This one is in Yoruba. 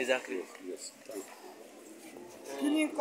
Exactly. Yes. Kí